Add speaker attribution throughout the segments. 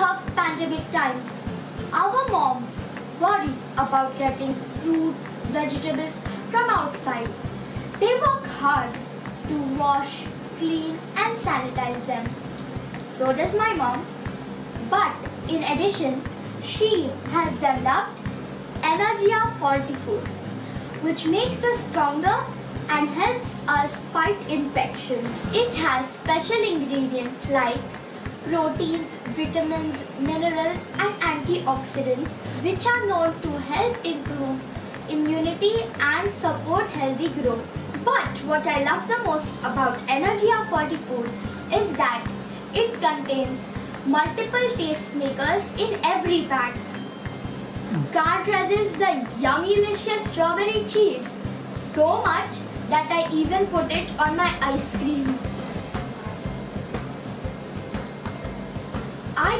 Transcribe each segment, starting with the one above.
Speaker 1: tough pandemic times, our moms worry about getting fruits, vegetables from outside. They work hard to wash, clean and sanitize them. So does my mom. But in addition, she has developed Energya Fortifood, which makes us stronger and helps us fight infections. It has special ingredients like proteins, vitamins, minerals and antioxidants which are known to help improve immunity and support healthy growth. But what I love the most about Energya Fortifood is that it contains multiple taste makers in every pack. Can't resist the yummy delicious strawberry cheese so much that I even put it on my ice creams.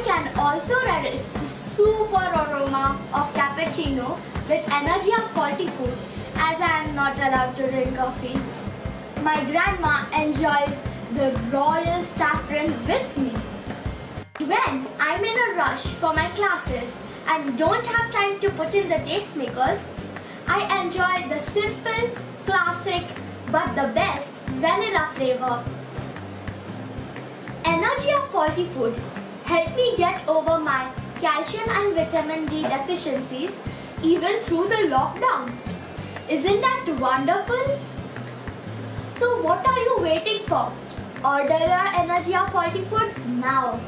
Speaker 1: Can also relish the super aroma of cappuccino with energy of Energya Fortifood as I am not allowed to drink coffee. My grandma enjoys the royal saffron with me. When I'm in a rush for my classes and don't have time to put in the tastemakers, I enjoy the simple, classic, but the best vanilla flavor. Energy of Energya Fortifood helped me get over my calcium and vitamin D deficiencies even through the lockdown. Isn't that wonderful? So what are you waiting for? Order your Energya Fortifood now.